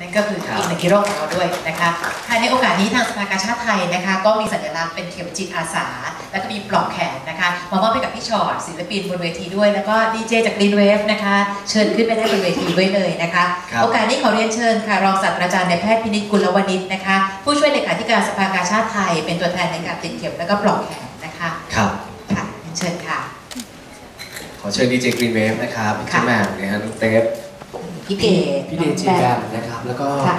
นั่นก็คืออีกหนึ่งฮีโร่ของเราด้วยนะคะค่ะในโอกาสนี้ทางสภากาชาติไทยนะคะ ก็มีสัญลักษณ์เป็นเข็มจิตอาสา แล้วก็มีปลอกแขนนะคะมามอบให้กับพี่ชอตศิลปินบนเวทีด้วย แล้วก็ดีเจจาก Green Wave นะคะ เชิญขึ้นไปได้บนเวทีด้วยเลยนะคะครับโอกาสนี้ขอเรียนเชิญค่ะรองศาสตราจารย์นายแพทย์พินิจกุลวณิชนะคะ ผู้ช่วยเลขาธิการสภากาชาติไทย เป็นตัวแทนในการติดเข็มแล้วก็ปลอกแขนนะคะครับค่ะเรียนเชิญค่ะ ขอเชิญดีเจกรีนเวฟนะครับพี่ค่ะเจแหม่มนะฮะน้องเตฟ พี่เก๋พี่ดีเจแบมนะครับ แล้วก็ค่ะ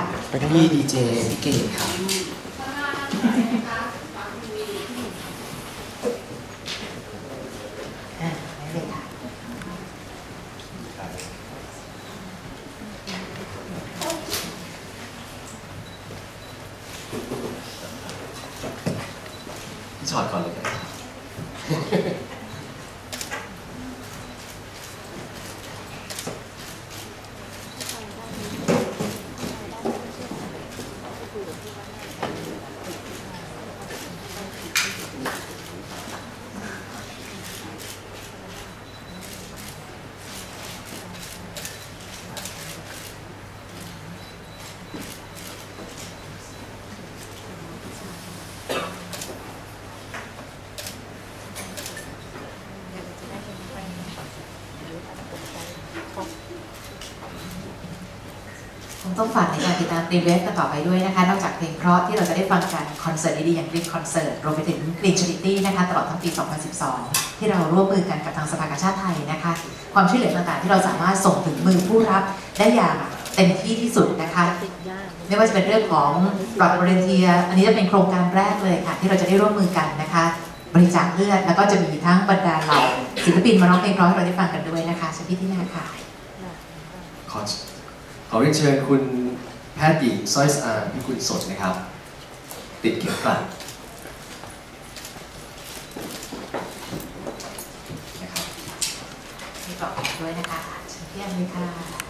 พี่ดีเจพี่เก๋ครับอ่าได้เลยค่ะพี่ชอตก่อนเลยครับ คง ต้องฝากในการติดตาม Green Wave กันต่อไปด้วยนะคะ นอกจากเพลงเพราะที่เราจะได้ฟังกันคอนเสิร์ตดีๆอย่าง Green Concert รวมไปถึงกรีนช r ริตี้นะคะตลอดทั้งปี 2012 ที่เราร่วมมือกันกับทางสภากาชาติไทยนะคะ ความช่วยเหลือต่างๆ ที่เราสามารถส่งถึงมือผู้รับได้อย่างเต็มที่ที่สุดนะคะไม่ว่าจะเป็นเรื่องของ Blood Volunteer อันนี้จะเป็นโครงการแรกเลยค่ะ ที่เราจะได้ร่วมมือกันนะคะ บริจาคเลือดแล้วก็จะมีทั้งบรรดาเหล่าศิลปินมาร้องเพลงเพราะให้เราได้ฟังกันด้วยนะคะเชิญพี่ที่นาค่ะ ขอเรียนเชิญคุณแพทย์หญิงสร้อยสะอาดพิกุลสดนะครับ ติดเข็มกลัดนะครับมีปลอกแขนด้วยนะคะเชิญพี่อันเลยค่ะ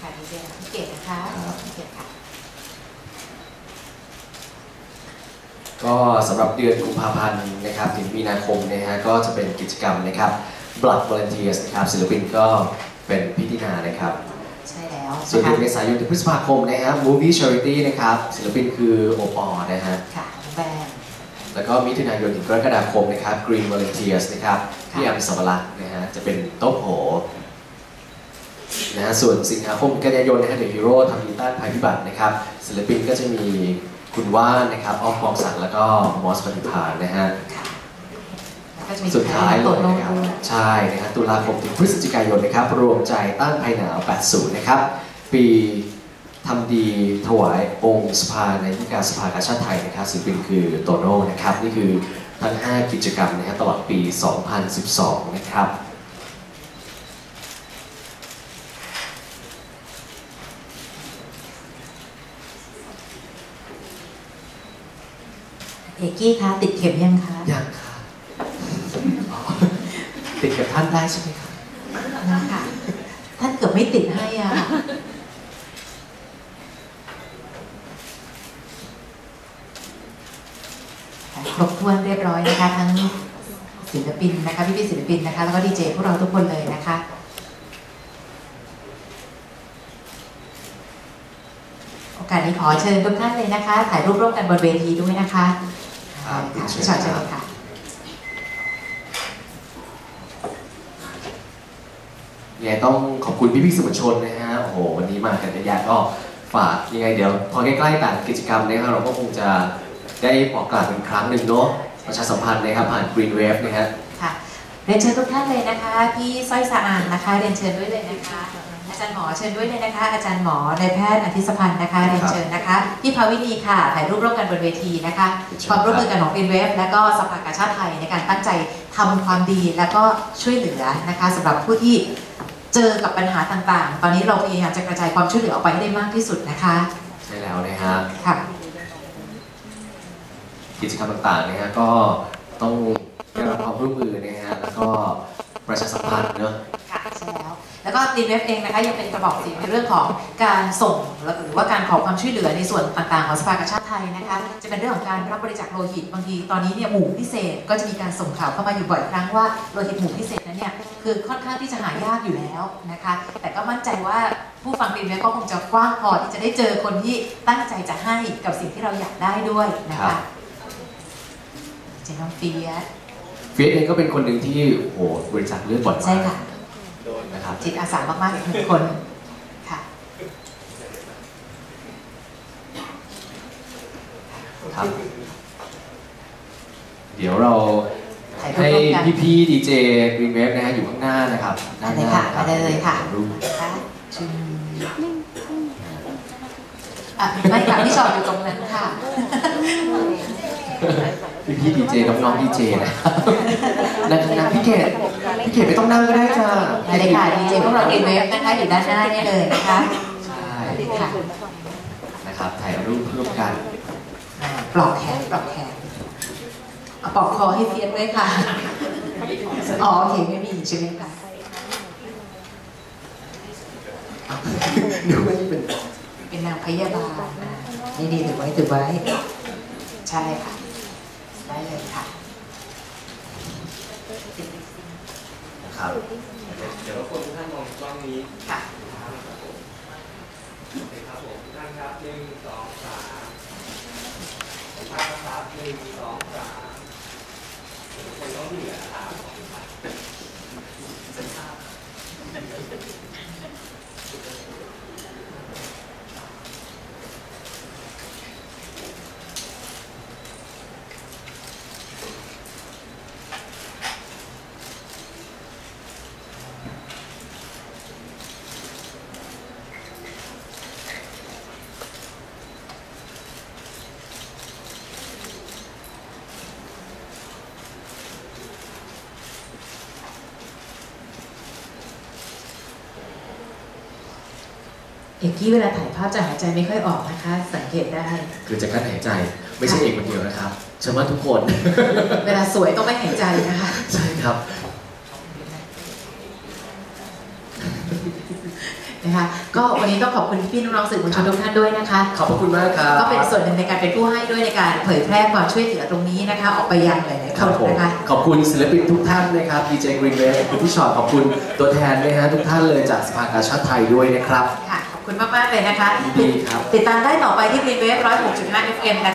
ค่ะดีเจพี่เกดนะคะพี่เกดค่ะ ก็สำหรับเดือนกุมภาพันธ์นะครับถึงมีนาคมนะฮะก็จะเป็นกิจกรรมนะครับ Blood Volunteers นะครับศิลปินก็เป็นพิธีนานะครับใช่แล้วส่วนนะเดือนคะเมษายนถึงพฤษภาคมนะฮะ Movie Charity นะครับศิลปินคือโอปอล์นะฮะค่ะน้องแบนแล้วก็มิถุนายนถึงกรกฎาคมนะครับ Green Volunteers นะครับพี่แอมสวรักษ์นะฮะจะเป็นโต๊ะโผ นะฮะส่วนสิงหาคมกันยายนนะฮะ The Hero ทำดีต้านภัยพิบัตินะครับศิลปินก็จะมีคุณว่านนะครับออฟปองศักดิ์แล้วก็มอสปฏิภาณนะฮะค่ะแล้วก็จะมีสุดท้ายเลยโตโน่นะครับด้วยใช่นะครับตุลาคมถึงพฤศจิกายนนะครับ รวมใจต้านภัยหนาว 80 นะครับ ปีทำดีถวายองค์สภาในที่การสภากาชาติไทยนะครับศิลปินคือโตโน่นะครับ นี่คือทั้ง 5 กิจกรรมนะครับตลอดปี 2012 นะครับ เอกกี้คะติดเข็มยังคะยังค่ะอ๋อติดกับท่านได้ใช่ไหมครับนะคะท่านเกือบไม่ติดให้อะครบถ้วนเรียบร้อยนะคะ ทั้งศิลปินนะคะพี่พี่ๆศิลปินนะคะ แล้วก็ดีเจพวกเราทุกคนเลยนะคะโอกาสนี้ขอเชิญทุกท่านเลยนะคะ ถ่ายรูปร่วมกันบนเวทีด้วยนะคะ ครับค่ะเชิพี่ญชอตคเชิรัญบเลยค่ะยังไงต้องขอบคุณพี่พี่ๆสื่อมวลชนนะฮะ โอ้โห วันนี้มากันเยอะแยะก็ฝากยังไงเดี๋ยวพอใกล้ๆแต่กิจกรรมนะครับเราก็คงจะได้บอกกล่าวเป็นครั้งหนึ่งเนาะประชาสัมพันธ์นะครับผ่าน Green Wave นะฮะ ค่ะ เรียนเชิญทุกท่านเลยนะคะ พี่สร้อยสะอาดนะคะ เรียนเชิญด้วยเลยนะคะและ จารย์หมอเชิญด้วยเลยนะคะ อาจารย์หมอนายแพทย์อธิสพันธ์นะคะเรียนเชิญนะคะพี่ภาวินีค่ะถ่ายรูปร่วมกันบนเวทีนะคะเชิญความร่วมมือกันของอินเวฟและก็สภากาชาติไทยในการตั้งใจทำความดีแล้วก็ช่วยเหลือนะคะสำหรับผู้ที่เจอกับปัญหาต่างๆ ตอนนี้เราพยายามจะกระจายความช่วยเหลือออกไปให้ได้มากที่สุดนะคะใช่แล้วนะฮะค่ะกิจกรรมต่างๆนะฮะก็ต้องได้รับความร่วมมือนะฮะแล้วก็ ประชาสัมพันธ์เนอะค่ะใช่แล้วแล้วก็ดีเวฟเองนะคะยังเป็นกระบอกเสียงในเรื่องของการส่งหรือว่าการขอความช่วยเหลือในส่วนต่างๆ ของสภากาชาติไทยนะคะจะเป็นเรื่องของการรับบริจาคโลหิตบางทีตอนนี้เนี่ยหมู่พิเศษก็จะมีการส่งข่าวเข้ามาอยู่บ่อยครั้งว่าโลหิตหมู่พิเศษนั้นเนี่ยคือค่อนข้างที่จะหายากอยู่แล้วนะคะแต่ก็มั่นใจว่าผู้ฟังดีเวฟก็คงจะกว้างพอที่จะได้เจอคนที่ตั้งใจจะให้กับสิ่งที่เราอยากได้ด้วยนะครัคะบเจน้องเฟียสเฟียสเองก็เป็นคนหนึ่งที่โอ้โหบริจาคเลือดบ่อยใช่มากค่ะ นะครับ จิตอาสามากๆอีกหนึ่งคนค่ะครับ เดี๋ยวเราถ่ายรูปให้ร่วมกันพี่ๆดีเจกรีนเวฟนะฮะอยู่ข้างหน้านะครับด้านหน้าได้เลยค่ะรับได้เลยค่ะ รูปนะคะจึงอะไม่ค่ะพี่ชอตอยู่ตรงนั้นค่ะ พี่ๆดีเจน้องๆดีเจนะครับนั่งนั่งพี่เกดพี่เกดไม่ต้องนั่งก็ได้จ้าได้เลยค่ะดีเจพวกเราเรียนเวฟนะคะอยู่ด้านหน้านี่เลยนะคะใช่ค่ะนะครับถ่ายรูปร่วมกันอ่าปลอกแขนปลอกแขนเอาปลอกคอให้เฟียสด้วยค่ะอ๋อโอเคไม่มีใช่ไหมคะดูไม่เป็นเป็นนางพยาบาลอ่านี่ดีถือไว้ถือไว้ใช่ค่ะ ได้เลยค่ะนะครับเดี๋ยวรบกวนทุกท่านมองกล้องนี้ค่ะนะครับผมทุกท่านครับหนึ่งสองสามทุกท่านครับหนึ่งสองสามทุกคนต้องเหนือนะครับ เอกกี้เวลาถ่ายภาพจะหายใจไม่ค่อยออกนะคะ สังเกตได้ คือจากการหายใจไม่ใช่เอกคนเดียวนะครับเชื่อว่าทุกคน เวลาสวยต้องไม่หายใจนะคะ ใช่ครับนะคะก็วันนี้ต้องขอบคุณพี่ๆน้องๆสื่อมวลชนทุกท่านด้วยนะคะ ขอบพระคุณมากครับก็เป็นส่วนหนึ่งในการเป็นผู้ให้ด้วยในการเผยแพร่ความช่วยเหลือตรงนี้นะคะ ออกไปยังหลายๆคครับนผมนะคะขอบคุณศิลปินทุกท่านนะครับดีเจกรีนเวฟคุณพี่ชอตขอบคุณตัวแทนนะฮะทุกท่านเลยจากสภากาชาติไทยด้วยนะครับ ค่ะขอบคุณมาก ๆ เลยนะคะยินดีครับติดตามได้ต่อไปที่ Green Wave 106.5 FM นะคะ